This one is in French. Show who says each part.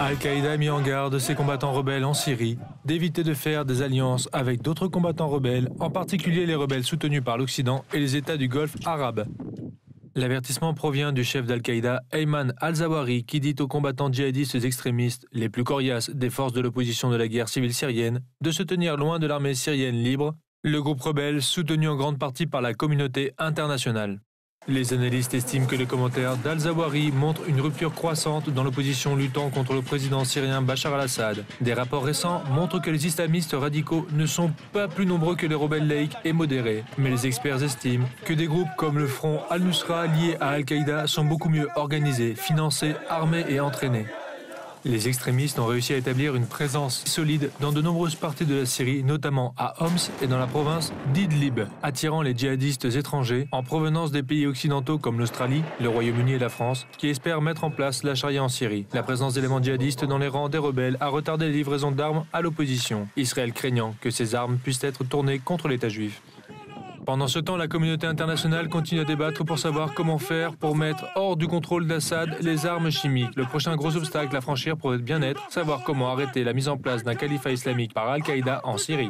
Speaker 1: Al-Qaïda a mis en garde ses combattants rebelles en Syrie d'éviter de faire des alliances avec d'autres combattants rebelles, en particulier les rebelles soutenus par l'Occident et les États du Golfe arabe. L'avertissement provient du chef d'Al-Qaïda, Ayman al-Zawahiri, qui dit aux combattants djihadistes extrémistes, les plus coriaces des forces de l'opposition de la guerre civile syrienne, de se tenir loin de l'armée syrienne libre, le groupe rebelle soutenu en grande partie par la communauté internationale. Les analystes estiment que les commentaires d'Al-Zawahiri montrent une rupture croissante dans l'opposition luttant contre le président syrien Bachar al-Assad. Des rapports récents montrent que les islamistes radicaux ne sont pas plus nombreux que les rebelles laïcs et modérés, mais les experts estiment que des groupes comme le Front al-Nusra liés à Al-Qaïda sont beaucoup mieux organisés, financés, armés et entraînés. Les extrémistes ont réussi à établir une présence solide dans de nombreuses parties de la Syrie, notamment à Homs et dans la province d'Idlib, attirant les djihadistes étrangers en provenance des pays occidentaux comme l'Australie, le Royaume-Uni et la France, qui espèrent mettre en place la charia en Syrie. La présence d'éléments djihadistes dans les rangs des rebelles a retardé les livraisons d'armes à l'opposition, Israël craignant que ces armes puissent être tournées contre l'État juif. Pendant ce temps, la communauté internationale continue à débattre pour savoir comment faire pour mettre hors du contrôle d'Assad les armes chimiques. Le prochain gros obstacle à franchir pourrait bien être savoir comment arrêter la mise en place d'un califat islamique par Al-Qaïda en Syrie.